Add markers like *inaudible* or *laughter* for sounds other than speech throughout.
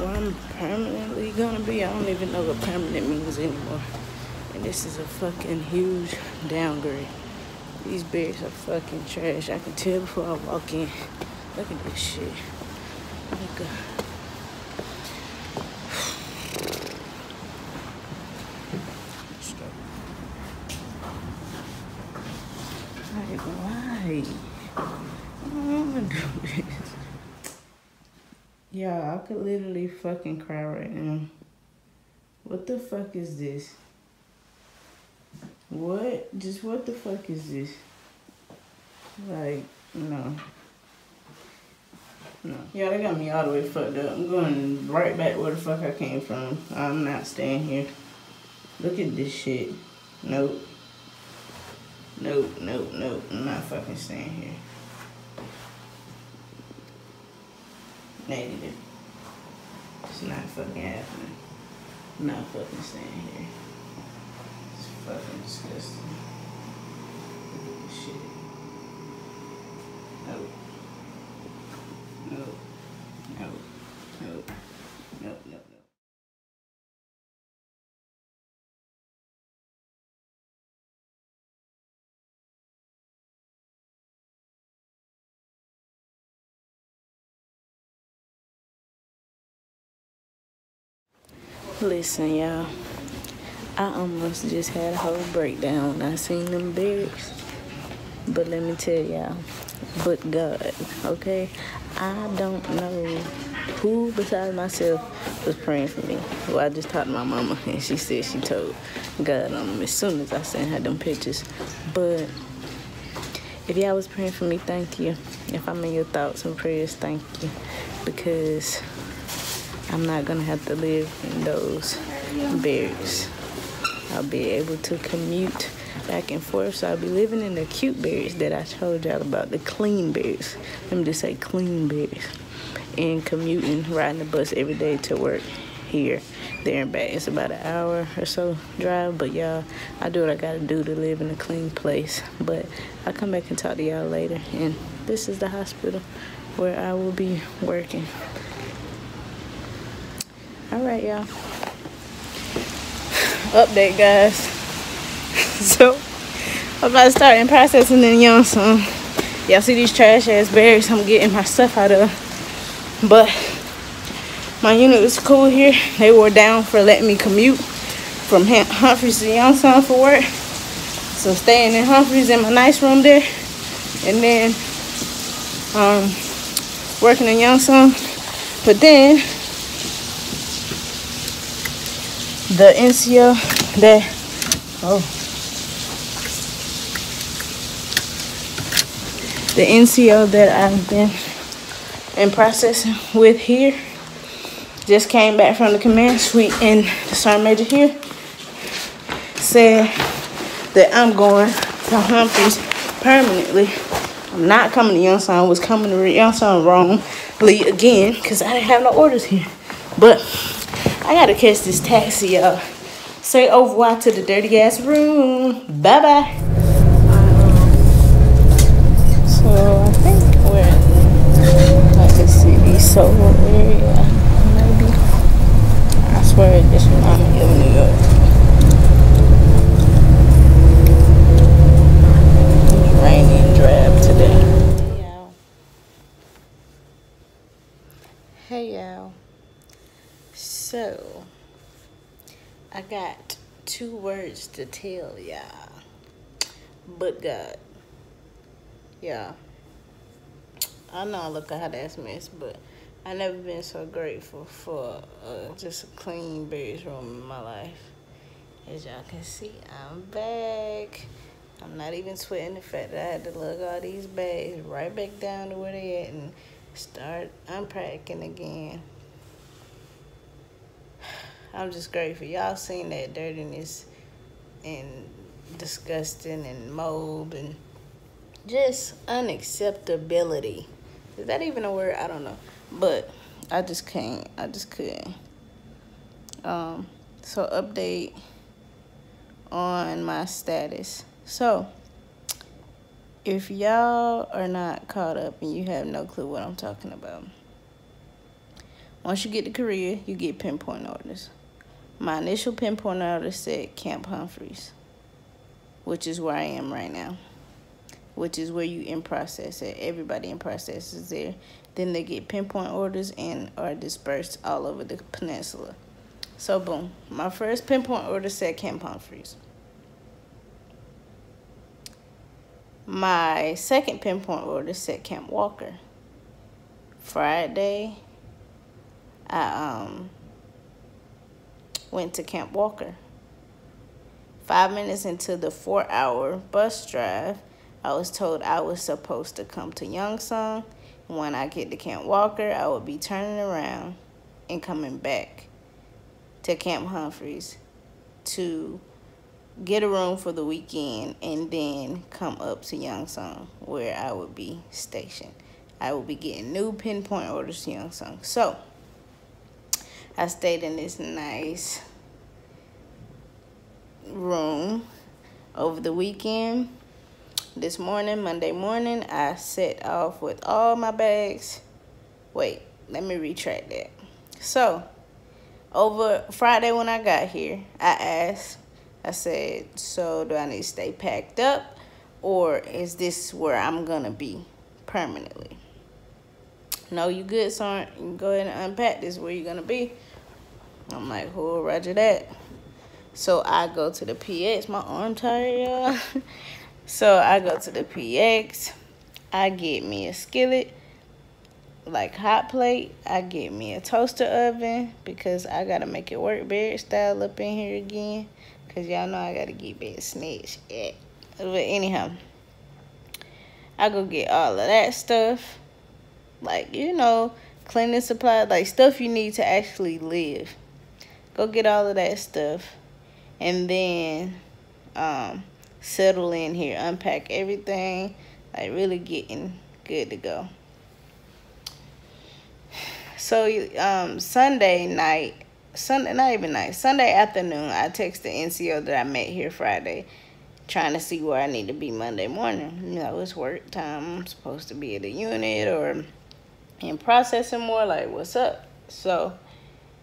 Where I'm permanently gonna be. I don't even know what permanent means anymore. And this is a fucking huge downgrade. These bears are fucking trash. I can tell before I walk in. Look at this shit. Look at *laughs* Like, why? I don't wanna do this. Yeah, I could literally fucking cry right now. What the fuck is this? What? Just what the fuck is this? Like, no. No. Yeah, they got me all the way fucked up. I'm going right back where the fuck I came from. I'm not staying here. Look at this shit. Nope. Nope, nope, nope. I'm not fucking staying here. Negative. It's not fucking happening. I'm not fucking staying here. Fucking disgusting. Look at this shit. Nope. Nope. Nope. Nope. Nope, nope, nope. Listen, y'all. I almost just had a whole breakdown I seen them bears. But let me tell y'all, but God, okay? I don't know who besides myself was praying for me. Well, I just talked to my mama and she said she told God on them as soon as I sent her them pictures. But if y'all was praying for me, thank you. If I'm in your thoughts and prayers, thank you. Because I'm not gonna have to live in those barracks. I'll be able to commute back and forth. So I'll be living in the cute barracks that I told y'all about, the clean barracks. Let me just say clean barracks. And commuting, riding the bus every day to work here, there and back. It's about an hour or so drive, but y'all, I do what I gotta do to live in a clean place. But I'll come back and talk to y'all later. And this is the hospital where I will be working. All right, y'all. Update, guys. *laughs* so, I'm about to start in processing in Yongsan. Y'all see these trash ass berries I'm getting my stuff out of. But my unit was cool here. They were down for letting me commute from Hum- Humphreys to Yongsan for work. So staying in Humphreys in my nice room there. And then um, working in Yongsan. But then the NCO that oh the NCO that I've been in processing with here just came back from the command suite and the sergeant major here said that I'm going to Humphreys permanently. I'm not coming to Yongsan. I was coming to Yongsan wrongly again because I didn't have no orders here. But I gotta catch this taxi, y'all. Say au revoir to the dirty ass room. Bye bye. So I think we're in like a city Soho area, maybe. I swear it just reminds me of New York. It's rainy and drab today. Hey y'all. Hey y'all. So, I got two words to tell y'all. But God. Yeah. I know I look a hot ass mess, but I never been so grateful for uh, just a clean bedroom in my life. As y'all can see, I'm back. I'm not even sweating the fact that I had to lug all these bags right back down to where they at and start unpacking again. I'm just grateful. Y'all seen that dirtiness and disgusting and mold and just unacceptability. Is that even a word? I don't know. But I just can't. I just couldn't. Um, so update on my status. So if y'all are not caught up and you have no clue what I'm talking about, once you get to Korea, you get pinpoint orders. My initial pinpoint order said Camp Humphreys, which is where I am right now, which is where you in process at. Everybody in process is there. Then they get pinpoint orders and are dispersed all over the peninsula. So, boom. My first pinpoint order said Camp Humphreys. My second pinpoint order said Camp Walker. Friday, I um went to Camp Walker. Five minutes into the four hour bus drive, I was told I was supposed to come to Yongsan. When I get to Camp Walker, I would be turning around and coming back to Camp Humphreys to get a room for the weekend and then come up to Yongsan where I would be stationed. I will be getting new pinpoint orders to Yongsan. So I stayed in this nice room over the weekend. This morning, Monday morning, I set off with all my bags. Wait, let me retract that. So, over Friday when I got here, I asked, I said, so do I need to stay packed up or is this where I'm going to be permanently? No, you good, son. You can go ahead and unpack this where you're going to be. I'm like, who roger that. So I go to the PX. My arm tired, y'all. *laughs* so I go to the PX. I get me a skillet like hot plate. I get me a toaster oven because I gotta make it work bed style up in here again. Cause y'all know I gotta get bed snitch. Yeah. But anyhow, I go get all of that stuff. Like, you know, cleaning supplies, like stuff you need to actually live. Go get all of that stuff. And then um, settle in here, unpack everything, like really getting good to go. So um, Sunday night, Sunday not even night, Sunday afternoon, I text the NCO that I met here Friday, trying to see where I need to be Monday morning. You know, it's work time. I'm supposed to be at the unit or in processing more. Like, what's up? So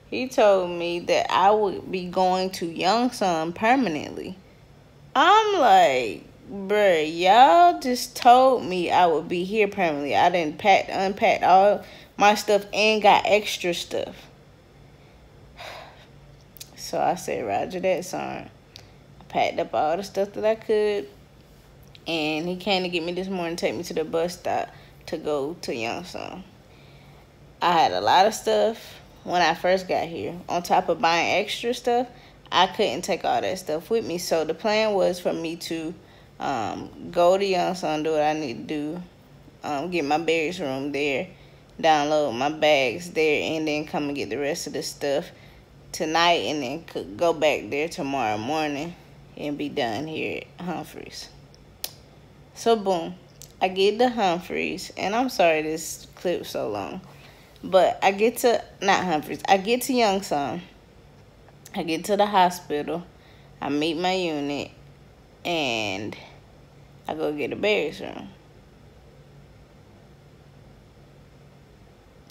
he told me that I would be going to Yongsan permanently. I'm like, bruh, y'all just told me I would be here permanently. I didn't pack, unpack all my stuff and got extra stuff. *sighs* So I said, Roger that, son. I packed up all the stuff that I could. And he came to get me this morning, take me to the bus stop to go to Yongsan. I had a lot of stuff when I first got here. On top of buying extra stuff, I couldn't take all that stuff with me. So the plan was for me to um, go to Yongsan, do what I need to do, um, get my bags room there, download my bags there, and then come and get the rest of the stuff tonight, and then go back there tomorrow morning and be done here at Humphreys. So boom, I get to Humphreys, and I'm sorry this clip so long, but I get to not Humphreys, I get to Yongsan. I get to the hospital, I meet my unit, and I go get a barracks room.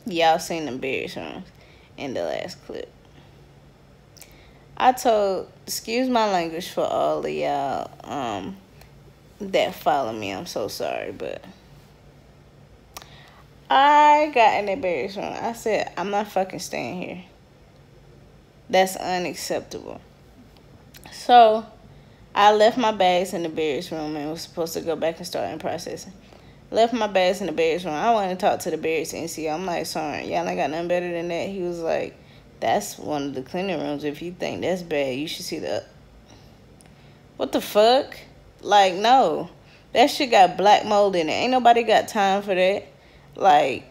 Y'all seen the barracks rooms in the last clip. I told, excuse my language for all of y'all um, that follow me. I'm so sorry, but I got in barracks room. I said, I'm not fucking staying here. That's unacceptable. So I left my bags in the barracks room and was supposed to go back and start in processing. Left my bags in the barracks room. I wanted to talk to the barracks NCO. I'm like, sorry, y'all ain't got nothing better than that. He was like, that's one of the cleaning rooms. If you think that's bad, you should see the. What the fuck? Like, no. That shit got black mold in it. Ain't nobody got time for that. Like,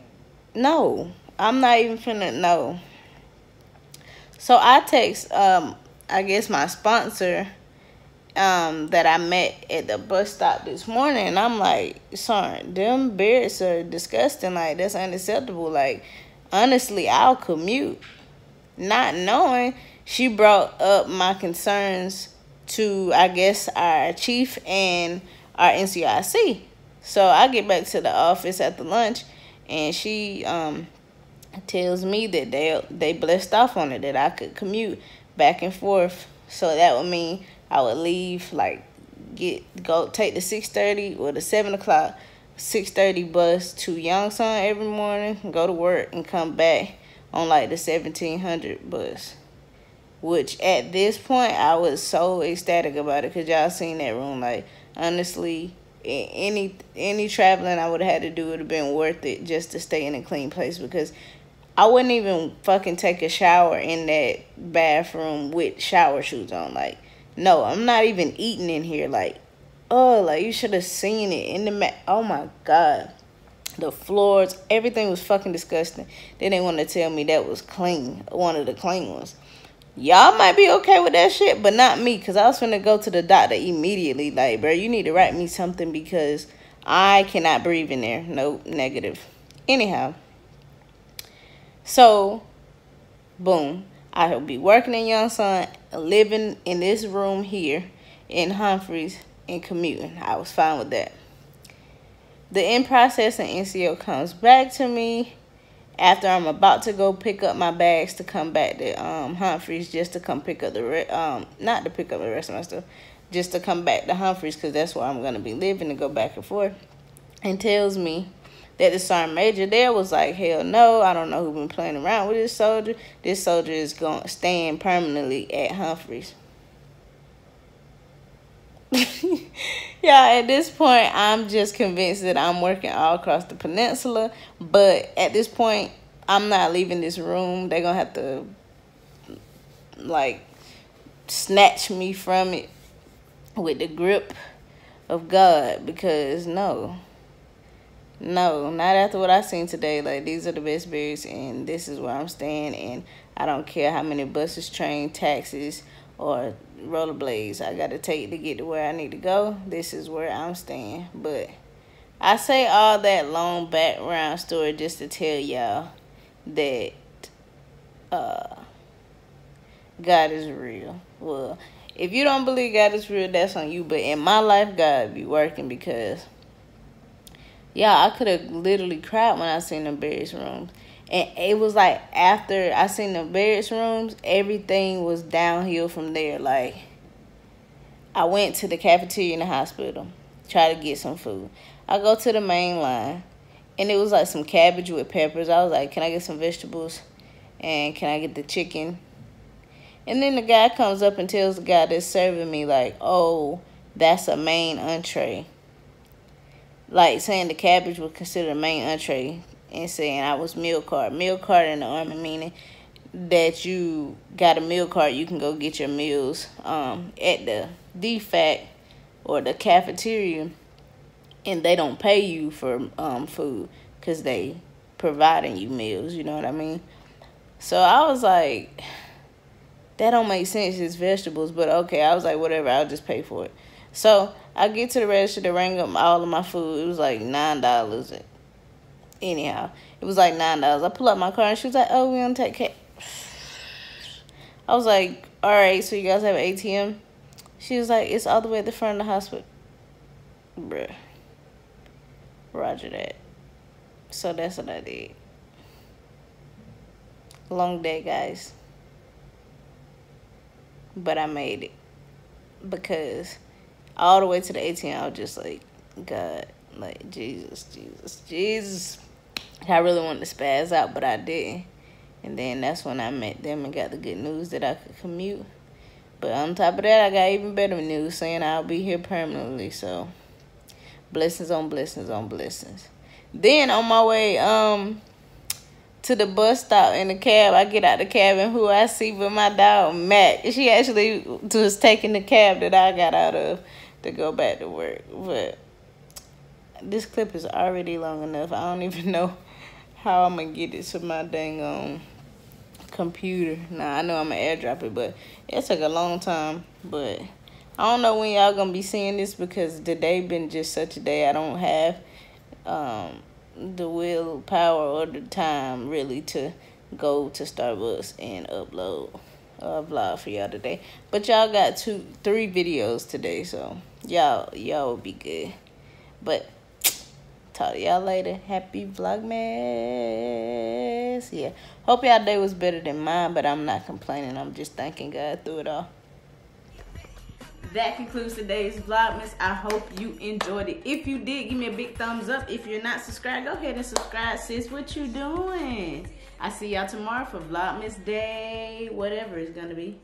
no. I'm not even finna, no. So I text, um, I guess my sponsor um that I met at the bus stop this morning and I'm like, sorry, them beards are disgusting. Like that's unacceptable. Like honestly, I'll commute. Not knowing she brought up my concerns to I guess our chief and our NCOIC. So I get back to the office at the lunch and she um tells me that they they blessed off on it that I could commute back and forth. So that would mean I would leave like get go take the six thirty or the seven o'clock six thirty bus to Yongsan every morning, go to work and come back on like the seventeen hundred bus. Which at this point I was so ecstatic about it because y'all seen that room. Like honestly, any any traveling I would have had to do would have been worth it just to stay in a clean place because I wouldn't even fucking take a shower in that bathroom with shower shoes on. Like, no, I'm not even eating in here. Like, oh, like you should have seen it in the mat. Oh my god, the floors, everything was fucking disgusting. They didn't want to tell me that was clean, one of the clean ones. Y'all might be okay with that shit, but not me, cause I was gonna go to the doctor immediately. Like, bro, you need to write me something because I cannot breathe in there. No negative. Anyhow. So, boom. I will be working in Yongsan, living in this room here in Humphreys, and commuting. I was fine with that. The in process and NCO comes back to me after I'm about to go pick up my bags to come back to um, Humphreys just to come pick up the re- um not to pick up the rest of my stuff, just to come back to Humphreys because that's where I'm gonna be living to go back and forth, and tells me that the sergeant major there was like, hell no, I don't know who been playing around with this soldier. This soldier is going staying permanently at Humphreys. *laughs* yeah, at this point, I'm just convinced that I'm working all across the peninsula. But at this point, I'm not leaving this room. They're gonna have to like snatch me from it with the grip of God because no. No, not after what I've seen today. Like these are the best berries and this is where I'm staying and I don't care how many buses, train, taxis, or rollerblades I gotta take to get to where I need to go. This is where I'm staying. But I say all that long background story just to tell y'all that uh God is real. Well, if you don't believe God is real, that's on you. But in my life, God be working because yeah, I could have literally cried when I seen the Barry's rooms. And it was like after I seen the Barry's rooms, everything was downhill from there. Like I went to the cafeteria in the hospital, try to get some food. I go to the main line, and it was like some cabbage with peppers. I was like, "Can I get some vegetables?" And can I get the chicken? And then the guy comes up and tells the guy that's serving me, like, "Oh, that's a main entree." like saying the cabbage was considered a main entree and saying I was meal card. Meal card in the army meaning that you got a meal card, you can go get your meals um, at the DFAC or the cafeteria, and they don't pay you for um, food because they providing you meals. You know what I mean? So I was like, that don't make sense. It's vegetables, but okay. I was like, whatever. I'll just pay for it. So I get to the register to ring up all of my food. It was like nine dollars. Anyhow, it was like nine dollars. I pull up my car and she was like, "Oh, we don't take cash." I was like, "All right, so you guys have an ATM?" She was like, "It's all the way at the front of the hospital." Bruh. Roger that. So that's what I did. Long day, guys. But I made it because all the way to the ATM. I was just like, God, like Jesus, Jesus, Jesus. I really wanted to spaz out, but I didn't. And then that's when I met them and got the good news that I could commute. But on top of that, I got even better news saying I'll be here permanently. So blessings on blessings on blessings. Then on my way um to the bus stop in the cab, I get out the cab and who I see but my dog Mac. She actually was taking the cab that I got out of to go back to work. But this clip is already long enough. I don't *laughs* even know how I'm gonna get it to my dang um computer. Now I know I'm gonna airdrop it, but it took a long time. But I don't know when y'all gonna be seeing this because today been just such a day. I don't have um, the willpower or the time really to go to Starbucks and upload a vlog for y'all today. But y'all got two, three videos today, so y'all y'all will be good. But talk to y'all later. Happy Vlogmas. Yeah. Hope y'all day was better than mine, but I'm not complaining. I'm just thanking God through it all. That concludes today's Vlogmas. I hope you enjoyed it. If you did, give me a big thumbs up. If you're not subscribed, go ahead and subscribe, sis. What you doing? I see y'all tomorrow for Vlogmas Day, whatever it's gonna be.